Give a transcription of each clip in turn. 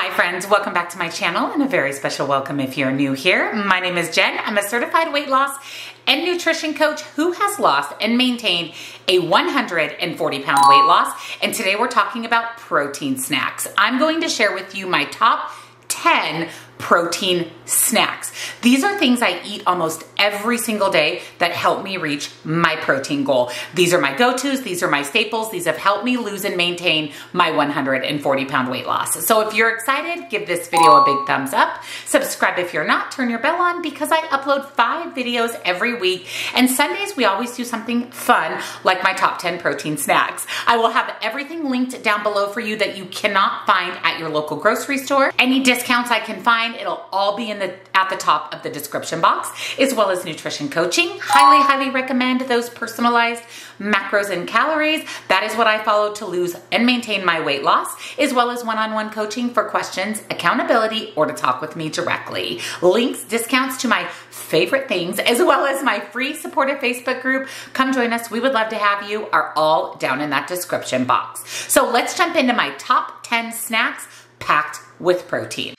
Hi friends, welcome back to my channel and a very special welcome if you're new here. My name is Jenn. I'm a certified weight loss and nutrition coach who has lost and maintained a 140 pound weight loss. And today we're talking about protein snacks. I'm going to share with you my top 10 protein snacks. These are things I eat almost every single day that help me reach my protein goal. These are my go-tos, these are my staples, these have helped me lose and maintain my 140 pound weight loss. So if you're excited, give this video a big thumbs up. Subscribe if you're not, turn your bell on because I upload five videos every week. And Sundays, we always do something fun like my top 10 protein snacks. I will have everything linked down below for you that you cannot find at your local grocery store. Any discounts I can find, it'll all be in the at the top of the description box, as well as nutrition coaching. Highly, highly recommend those personalized macros and calories. That is what I follow to lose and maintain my weight loss, as well as one-on-one -on -one coaching for questions, accountability, or to talk with me directly. Links, discounts to my favorite things, as well as my free supportive Facebook group. Come join us. We would love to have you are all down in that description box. So let's jump into my top 10 snacks packed with protein.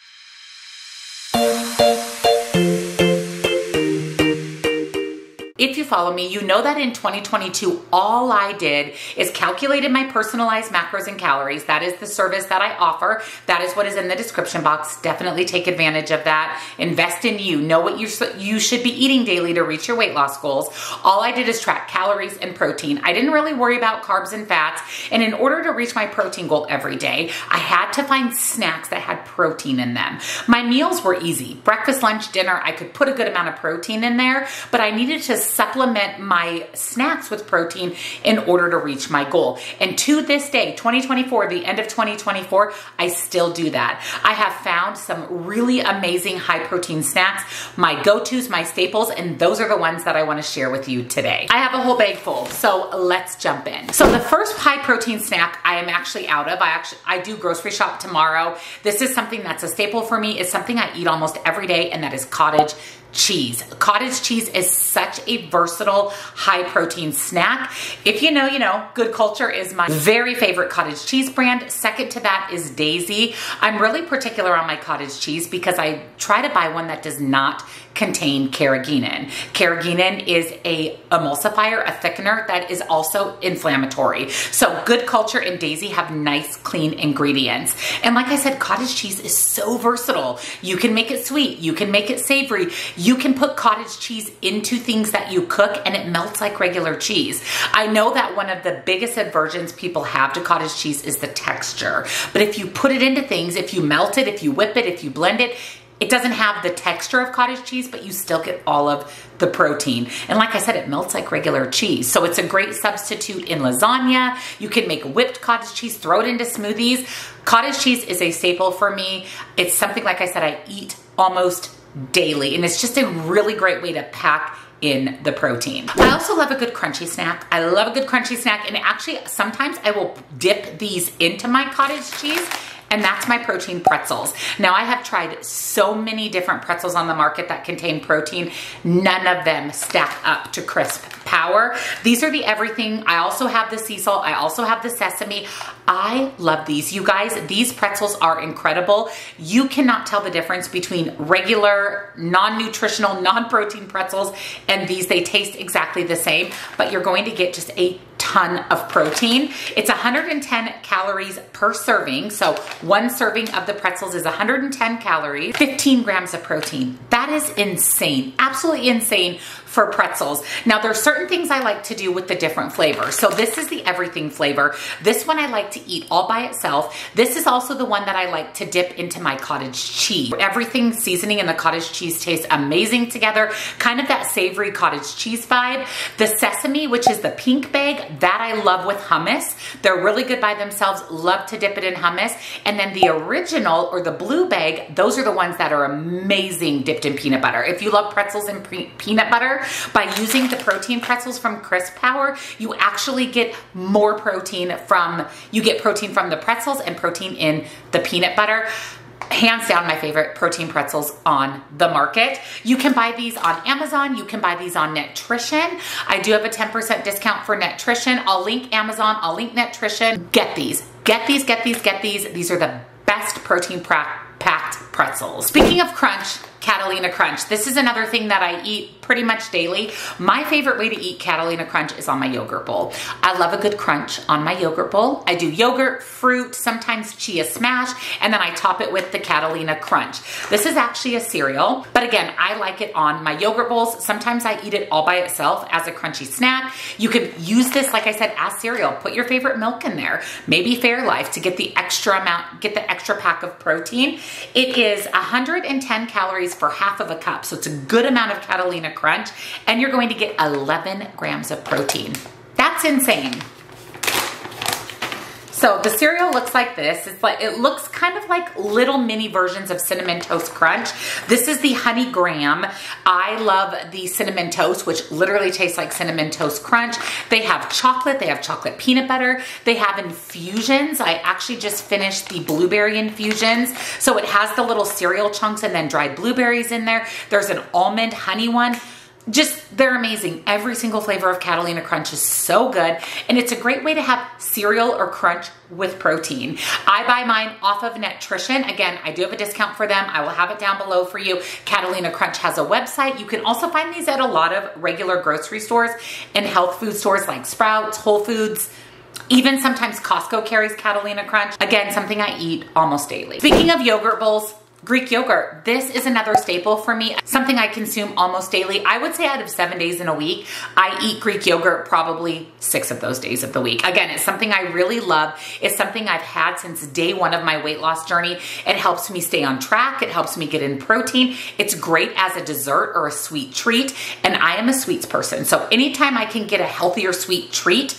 If you follow me, you know that in 2022, all I did is calculated my personalized macros and calories. That is the service that I offer. That is what is in the description box. Definitely take advantage of that. Invest in you. Know what you, you should be eating daily to reach your weight loss goals. All I did is track calories and protein. I didn't really worry about carbs and fats. And in order to reach my protein goal every day, I had to find snacks that had protein in them. My meals were easy. Breakfast, lunch, dinner, I could put a good amount of protein in there, but I needed to supplement my snacks with protein in order to reach my goal. And to this day, 2024, the end of 2024, I still do that. I have found some really amazing high protein snacks, my go-tos, my staples, and those are the ones that I wanna share with you today. I have a whole bag full, so let's jump in. So the first high protein snack I am actually out of, I actually, I do grocery shop tomorrow. This is something that's a staple for me. It's something I eat almost every day, and that is cottage cheese. Cottage cheese is such a versatile, high protein snack. If you know, you know, Good Culture is my very favorite cottage cheese brand. Second to that is Daisy. I'm really particular on my cottage cheese because I try to buy one that does not contain carrageenan. Carrageenan is a emulsifier, a thickener that is also inflammatory. So Good Culture and Daisy have nice, clean ingredients. And like I said, cottage cheese is so versatile. You can make it sweet, you can make it savory, you can put cottage cheese into things that you cook and it melts like regular cheese. I know that one of the biggest aversions people have to cottage cheese is the texture. But if you put it into things, if you melt it, if you whip it, if you blend it, it doesn't have the texture of cottage cheese, but you still get all of the protein. And like I said, it melts like regular cheese. So it's a great substitute in lasagna. You can make whipped cottage cheese, throw it into smoothies. Cottage cheese is a staple for me. It's something, like I said, I eat almost daily. And it's just a really great way to pack in the protein. I also love a good crunchy snack. I love a good crunchy snack. And actually, sometimes I will dip these into my cottage cheese and that's my protein pretzels. Now I have tried so many different pretzels on the market that contain protein. None of them stack up to Crisp Power. These are the everything. I also have the sea salt. I also have the sesame. I love these. You guys, these pretzels are incredible. You cannot tell the difference between regular, non-nutritional, non-protein pretzels and these. They taste exactly the same, but you're going to get just a ton of protein. It's 110 calories per serving. So one serving of the pretzels is 110 calories, 15 grams of protein. That is insane, absolutely insane for pretzels. Now there's certain things I like to do with the different flavors. So this is the everything flavor. This one I like to eat all by itself. This is also the one that I like to dip into my cottage cheese. Everything seasoning and the cottage cheese taste amazing together. Kind of that savory cottage cheese vibe. The sesame, which is the pink bag, that I love with hummus. They're really good by themselves. Love to dip it in hummus. And then the original or the blue bag, those are the ones that are amazing dipped in peanut butter. If you love pretzels and peanut butter, by using the protein pretzels from Crisp Power, you actually get more protein from, you get protein from the pretzels and protein in the peanut butter hands down my favorite protein pretzels on the market. You can buy these on Amazon. You can buy these on Netrition. I do have a 10% discount for Netrition. I'll link Amazon. I'll link Netrition. Get these. Get these, get these, get these. These are the best protein packed pretzels. Speaking of crunch, Catalina Crunch. This is another thing that I eat pretty much daily. My favorite way to eat Catalina Crunch is on my yogurt bowl. I love a good crunch on my yogurt bowl. I do yogurt, fruit, sometimes chia smash, and then I top it with the Catalina Crunch. This is actually a cereal, but again, I like it on my yogurt bowls. Sometimes I eat it all by itself as a crunchy snack. You could use this, like I said, as cereal. Put your favorite milk in there. Maybe Fairlife to get the extra amount, get the extra pack of protein. It is 110 calories for half of a cup. So it's a good amount of Catalina Crunch and you're going to get 11 grams of protein. That's insane. So the cereal looks like this. It's like it looks kind of like little mini versions of Cinnamon Toast Crunch. This is the Honey Graham. I love the Cinnamon Toast, which literally tastes like Cinnamon Toast Crunch. They have chocolate, they have chocolate peanut butter, they have infusions. I actually just finished the blueberry infusions. So it has the little cereal chunks and then dried blueberries in there. There's an almond honey one just they're amazing. Every single flavor of Catalina Crunch is so good and it's a great way to have cereal or crunch with protein. I buy mine off of Netrition. Again, I do have a discount for them. I will have it down below for you. Catalina Crunch has a website. You can also find these at a lot of regular grocery stores and health food stores like Sprouts, Whole Foods, even sometimes Costco carries Catalina Crunch. Again, something I eat almost daily. Speaking of yogurt bowls, Greek yogurt. This is another staple for me, something I consume almost daily. I would say out of seven days in a week, I eat Greek yogurt probably six of those days of the week. Again, it's something I really love. It's something I've had since day one of my weight loss journey. It helps me stay on track. It helps me get in protein. It's great as a dessert or a sweet treat. And I am a sweets person. So anytime I can get a healthier sweet treat,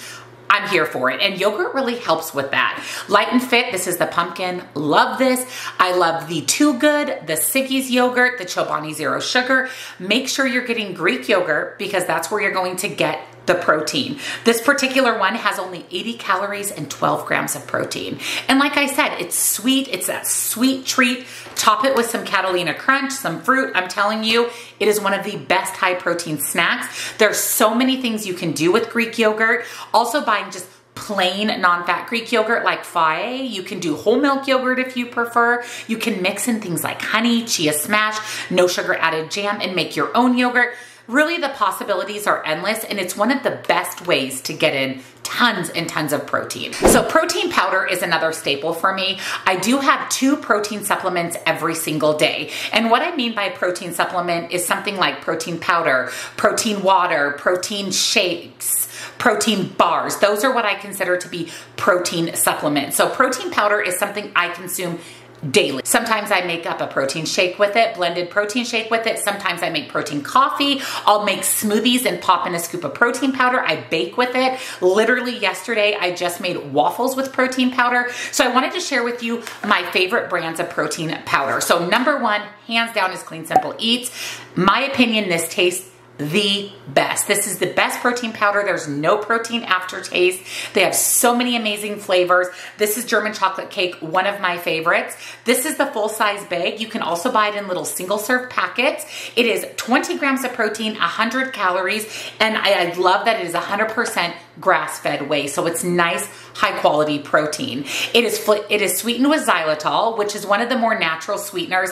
I'm here for it. And yogurt really helps with that. Light and Fit, this is the pumpkin. Love this. I love the Too Good, the Siggi's yogurt, the Chobani Zero Sugar. Make sure you're getting Greek yogurt because that's where you're going to get the protein. This particular one has only 80 calories and 12 grams of protein. And like I said, it's sweet. It's that sweet treat. Top it with some Catalina Crunch, some fruit. I'm telling you, it is one of the best high protein snacks. There's so many things you can do with Greek yogurt. Also buying just plain non-fat Greek yogurt like Fage. You can do whole milk yogurt if you prefer. You can mix in things like honey, chia smash, no sugar added jam and make your own yogurt. Really, the possibilities are endless, and it's one of the best ways to get in tons and tons of protein. So protein powder is another staple for me. I do have two protein supplements every single day. And what I mean by protein supplement is something like protein powder, protein water, protein shakes, protein bars. Those are what I consider to be protein supplements. So protein powder is something I consume daily. Sometimes I make up a protein shake with it, blended protein shake with it. Sometimes I make protein coffee. I'll make smoothies and pop in a scoop of protein powder. I bake with it. Literally yesterday, I just made waffles with protein powder. So I wanted to share with you my favorite brands of protein powder. So number one, hands down is Clean Simple Eats. My opinion, this tastes the best. This is the best protein powder. There's no protein aftertaste. They have so many amazing flavors. This is German chocolate cake, one of my favorites. This is the full size bag. You can also buy it in little single serve packets. It is 20 grams of protein, 100 calories, and I, I love that it is 100% grass-fed whey, so it's nice, high-quality protein. It is it is sweetened with xylitol, which is one of the more natural sweeteners.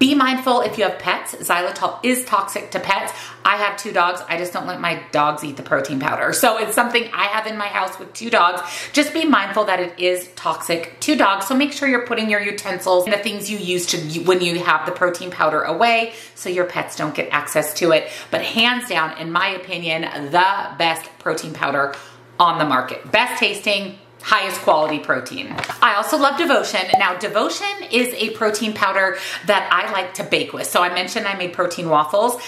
Be mindful if you have pets, xylitol is toxic to pets. I have two dogs. I just don't let my dogs eat the protein powder. So it's something I have in my house with two dogs. Just be mindful that it is toxic to dogs. So make sure you're putting your utensils and the things you use to when you have the protein powder away so your pets don't get access to it. But hands down, in my opinion, the best protein powder on the market. Best tasting, highest quality protein. I also love Devotion. Now Devotion is a protein powder that I like to bake with. So I mentioned I made protein waffles.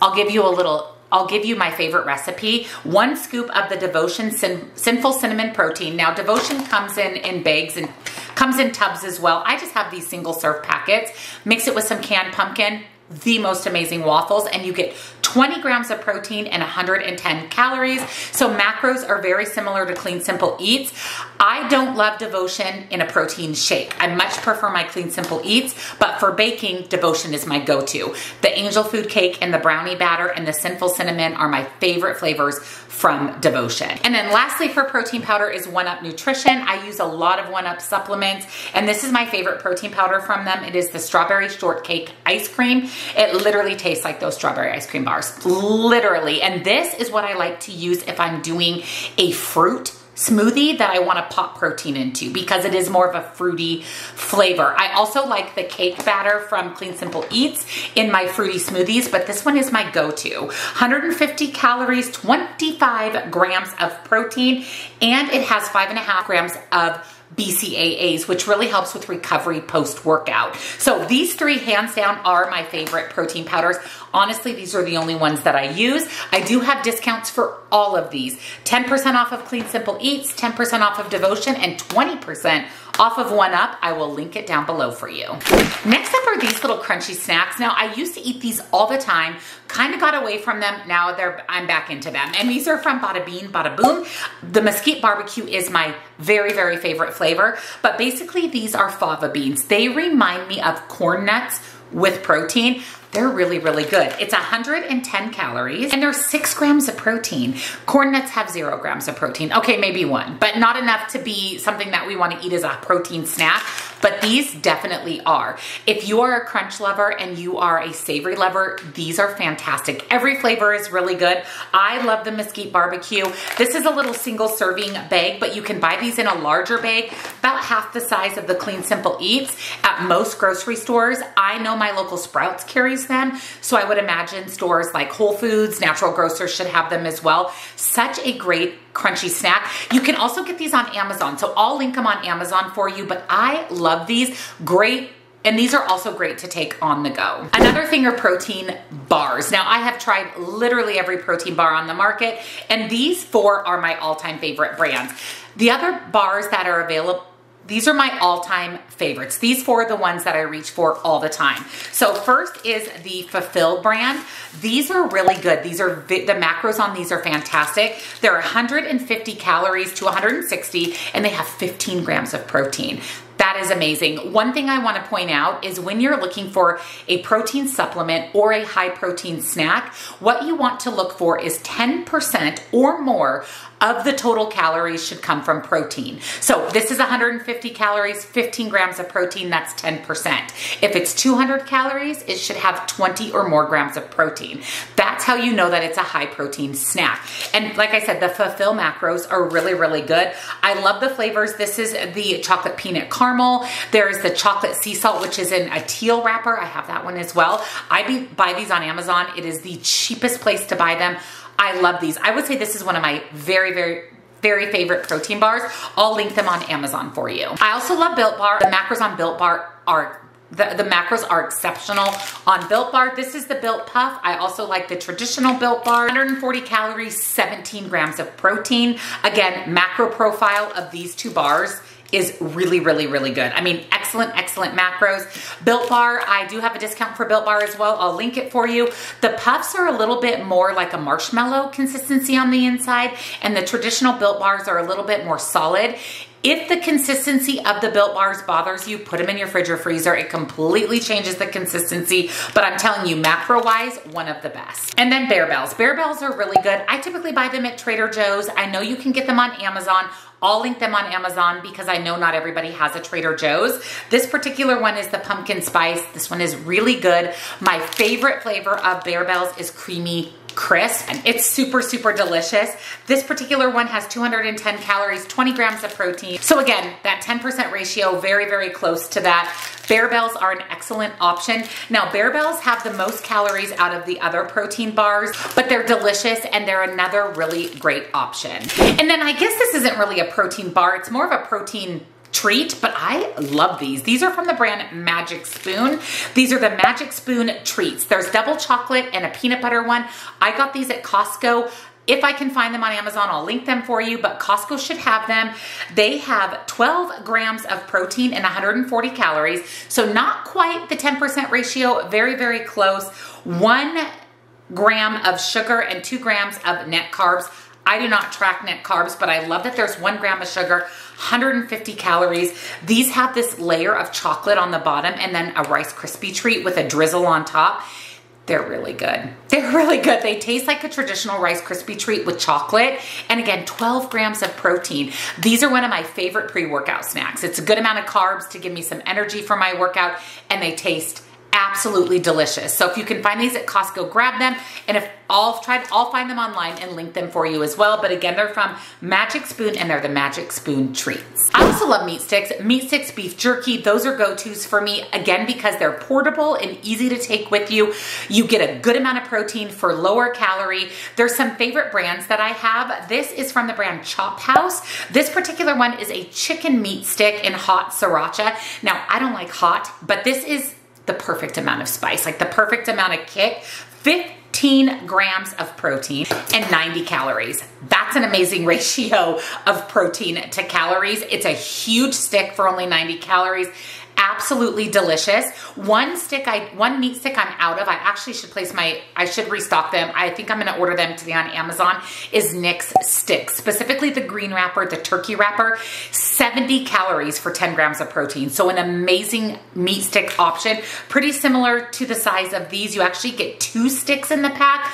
I'll give you a little I'll give you my favorite recipe. One scoop of the Devotion Sin Sinful Cinnamon Protein. Now Devotion comes in in bags and comes in tubs as well. I just have these single serve packets. Mix it with some canned pumpkin the most amazing waffles and you get 20 grams of protein and 110 calories. So macros are very similar to Clean Simple Eats. I don't love Devotion in a protein shake. I much prefer my Clean Simple Eats, but for baking, Devotion is my go-to. The angel food cake and the brownie batter and the sinful cinnamon are my favorite flavors from Devotion. And then lastly for protein powder is One Up Nutrition. I use a lot of One Up supplements and this is my favorite protein powder from them. It is the strawberry shortcake ice cream. It literally tastes like those strawberry ice cream bars, literally. And this is what I like to use if I'm doing a fruit smoothie that I want to pop protein into because it is more of a fruity flavor. I also like the cake batter from Clean Simple Eats in my fruity smoothies, but this one is my go-to. 150 calories, 25 grams of protein, and it has five and a half grams of BCAAs, which really helps with recovery post-workout. So these three hands down are my favorite protein powders. Honestly, these are the only ones that I use. I do have discounts for all of these. 10% off of Clean Simple Eats, 10% off of Devotion, and 20% off of One Up. I will link it down below for you. Next up are these little crunchy snacks. Now, I used to eat these all the time, kind of got away from them. Now they're I'm back into them. And these are from Bada Bean, Bada Boom. The Mesquite Barbecue is my very, very favorite flavor. But basically, these are fava beans. They remind me of corn nuts with protein. They're really, really good. It's 110 calories and there's six grams of protein. Corn nuts have zero grams of protein. Okay, maybe one, but not enough to be something that we wanna eat as a protein snack but these definitely are. If you are a crunch lover and you are a savory lover, these are fantastic. Every flavor is really good. I love the mesquite barbecue. This is a little single serving bag, but you can buy these in a larger bag, about half the size of the Clean Simple Eats at most grocery stores. I know my local Sprouts carries them, so I would imagine stores like Whole Foods, Natural Grocers should have them as well. Such a great crunchy snack. You can also get these on Amazon. So I'll link them on Amazon for you, but I love these. Great and these are also great to take on the go. Another thing are protein bars. Now I have tried literally every protein bar on the market and these four are my all-time favorite brands. The other bars that are available these are my all-time favorites. These four are the ones that I reach for all the time. So first is the Fulfill brand. These are really good. These are, the macros on these are fantastic. They're 150 calories to 160 and they have 15 grams of protein. That is amazing. One thing I wanna point out is when you're looking for a protein supplement or a high protein snack, what you want to look for is 10% or more of the total calories should come from protein. So this is 150 calories, 15 grams of protein, that's 10%. If it's 200 calories, it should have 20 or more grams of protein. That's how you know that it's a high protein snack. And like I said, the Fulfill macros are really, really good. I love the flavors. This is the chocolate peanut caramel. There's the chocolate sea salt, which is in a teal wrapper. I have that one as well. I buy these on Amazon. It is the cheapest place to buy them. I love these. I would say this is one of my very, very, very favorite protein bars. I'll link them on Amazon for you. I also love Built Bar. The macros on Built Bar are the, the, macros are exceptional on Built Bar. This is the Built Puff. I also like the traditional Built Bar. 140 calories, 17 grams of protein. Again, macro profile of these two bars is really, really, really good. I mean, excellent, excellent macros. Built Bar, I do have a discount for Built Bar as well. I'll link it for you. The puffs are a little bit more like a marshmallow consistency on the inside, and the traditional Built Bars are a little bit more solid. If the consistency of the Built Bars bothers you, put them in your fridge or freezer. It completely changes the consistency, but I'm telling you, macro-wise, one of the best. And then Barebells. Bear Bells are really good. I typically buy them at Trader Joe's. I know you can get them on Amazon. I'll link them on Amazon because I know not everybody has a Trader Joe's. This particular one is the pumpkin spice. This one is really good. My favorite flavor of Barebells is creamy crisp and it's super, super delicious. This particular one has 210 calories, 20 grams of protein. So again, that 10% ratio, very, very close to that. Barebells are an excellent option. Now, Barebells have the most calories out of the other protein bars, but they're delicious and they're another really great option. And then I guess this isn't really a protein bar, it's more of a protein treat, but I love these. These are from the brand Magic Spoon. These are the Magic Spoon treats. There's double chocolate and a peanut butter one. I got these at Costco If I can find them on Amazon, I'll link them for you, but Costco should have them. They have 12 grams of protein and 140 calories, so not quite the 10% ratio, very, very close. One gram of sugar and two grams of net carbs. I do not track net carbs, but I love that there's one gram of sugar, 150 calories. These have this layer of chocolate on the bottom and then a Rice Krispie treat with a drizzle on top. They're really good. They're really good. They taste like a traditional Rice Krispie treat with chocolate. And again, 12 grams of protein. These are one of my favorite pre-workout snacks. It's a good amount of carbs to give me some energy for my workout and they taste absolutely delicious. So if you can find these at Costco, grab them. And if I'll try, I'll find them online and link them for you as well. But again, they're from Magic Spoon and they're the Magic Spoon treats. I also love meat sticks. Meat sticks, beef jerky, those are go-tos for me. Again, because they're portable and easy to take with you. You get a good amount of protein for lower calorie. There's some favorite brands that I have. This is from the brand Chop House. This particular one is a chicken meat stick in hot sriracha. Now, I don't like hot, but this is the perfect amount of spice, like the perfect amount of kick. 15 grams of protein and 90 calories. That's an amazing ratio of protein to calories. It's a huge stick for only 90 calories absolutely delicious. One stick, I one meat stick I'm out of. I actually should place my, I should restock them. I think I'm gonna order them today on Amazon, is Nick's Sticks. Specifically the green wrapper, the turkey wrapper, 70 calories for 10 grams of protein. So an amazing meat stick option. Pretty similar to the size of these. You actually get two sticks in the pack.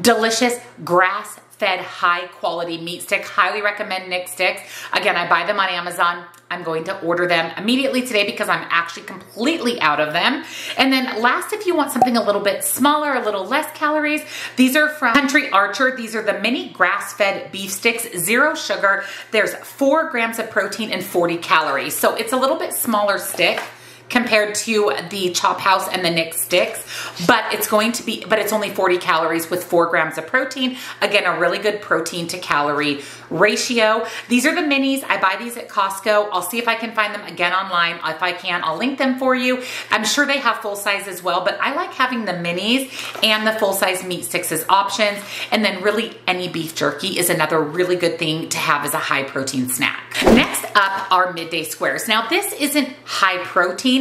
Delicious grass fed high quality meat stick. Highly recommend Nick sticks. Again, I buy them on Amazon. I'm going to order them immediately today because I'm actually completely out of them. And then last, if you want something a little bit smaller, a little less calories, these are from Country Archer. These are the mini grass-fed beef sticks, zero sugar. There's four grams of protein and 40 calories. So it's a little bit smaller stick compared to the Chop House and the Nick Sticks, but it's going to be, but it's only 40 calories with four grams of protein. Again, a really good protein to calorie ratio. These are the minis. I buy these at Costco. I'll see if I can find them again online. If I can, I'll link them for you. I'm sure they have full size as well, but I like having the minis and the full size meat sticks as options. And then really any beef jerky is another really good thing to have as a high protein snack. Next up are midday squares. Now this isn't high protein,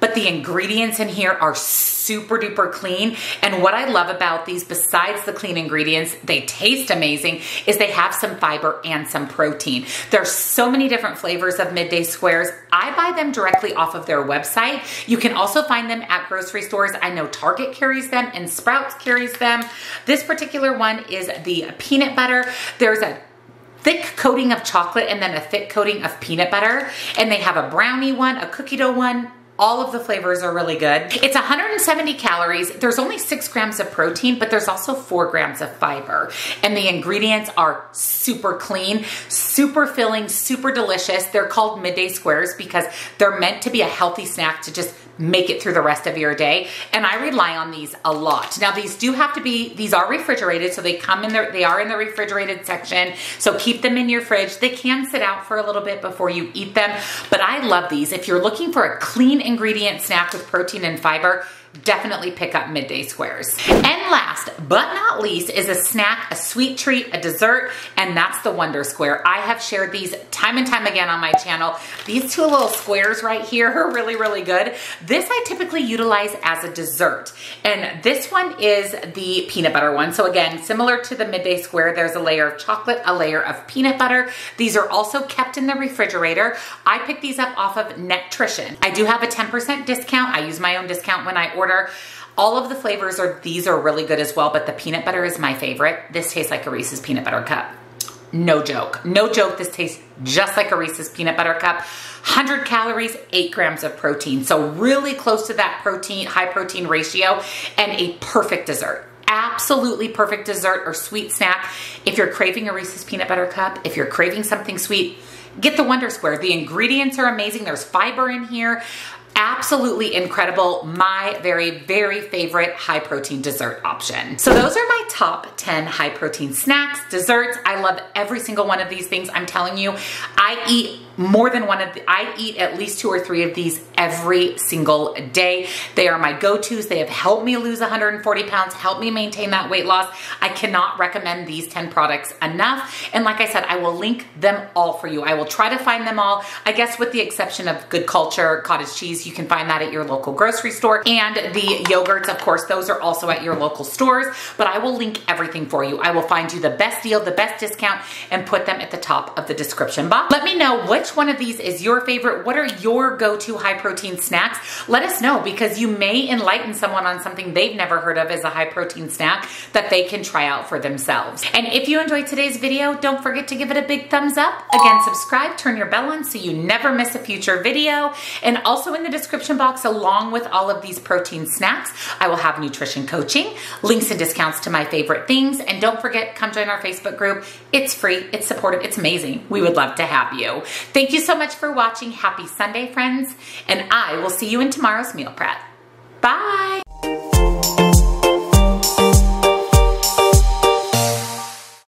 but the ingredients in here are super duper clean. And what I love about these, besides the clean ingredients, they taste amazing, is they have some fiber and some protein. There's so many different flavors of Midday Squares. I buy them directly off of their website. You can also find them at grocery stores. I know Target carries them and Sprouts carries them. This particular one is the peanut butter. There's a thick coating of chocolate and then a thick coating of peanut butter. And they have a brownie one, a cookie dough one, all of the flavors are really good. It's 170 calories. There's only six grams of protein, but there's also four grams of fiber. And the ingredients are super clean, super filling, super delicious. They're called midday squares because they're meant to be a healthy snack to just make it through the rest of your day. And I rely on these a lot. Now these do have to be, these are refrigerated, so they come in there, they are in the refrigerated section. So keep them in your fridge. They can sit out for a little bit before you eat them, but I love these. If you're looking for a clean ingredient snack with protein and fiber, definitely pick up midday squares. And last but not least is a snack, a sweet treat, a dessert, and that's the Wonder Square. I have shared these time and time again on my channel. These two little squares right here are really, really good. This I typically utilize as a dessert. And this one is the peanut butter one. So again, similar to the midday square, there's a layer of chocolate, a layer of peanut butter. These are also kept in the refrigerator. I picked these up off of Netrition. I do have a 10% discount. I use my own discount when I order. All of the flavors are, these are really good as well, but the peanut butter is my favorite. This tastes like a Reese's peanut butter cup. No joke. No joke. This tastes just like a Reese's peanut butter cup. 100 calories, 8 grams of protein. So really close to that protein, high protein ratio and a perfect dessert absolutely perfect dessert or sweet snack. If you're craving a Reese's peanut butter cup, if you're craving something sweet, get the Wonder Square. The ingredients are amazing. There's fiber in here absolutely incredible. My very, very favorite high protein dessert option. So those are my top 10 high protein snacks, desserts. I love every single one of these things. I'm telling you, I eat more than one of the, I eat at least two or three of these every single day. They are my go-tos. They have helped me lose 140 pounds, helped me maintain that weight loss. I cannot recommend these 10 products enough. And like I said, I will link them all for you. I will try to find them all. I guess with the exception of Good Culture, cottage cheese, you can find that at your local grocery store. And the yogurts, of course, those are also at your local stores, but I will link everything for you. I will find you the best deal, the best discount, and put them at the top of the description box. Let me know which one of these is your favorite. What are your go-to high protein snacks? Let us know because you may enlighten someone on something they've never heard of as a high protein snack that they can try out for themselves. And if you enjoyed today's video, don't forget to give it a big thumbs up. Again, subscribe, turn your bell on so you never miss a future video. And also in the description box, along with all of these protein snacks, I will have nutrition coaching, links and discounts to my favorite things. And don't forget, come join our Facebook group. It's free, it's supportive, it's amazing. We would love to have you. Thank you so much for watching. Happy Sunday, friends, and I will see you in tomorrow's meal prep. Bye.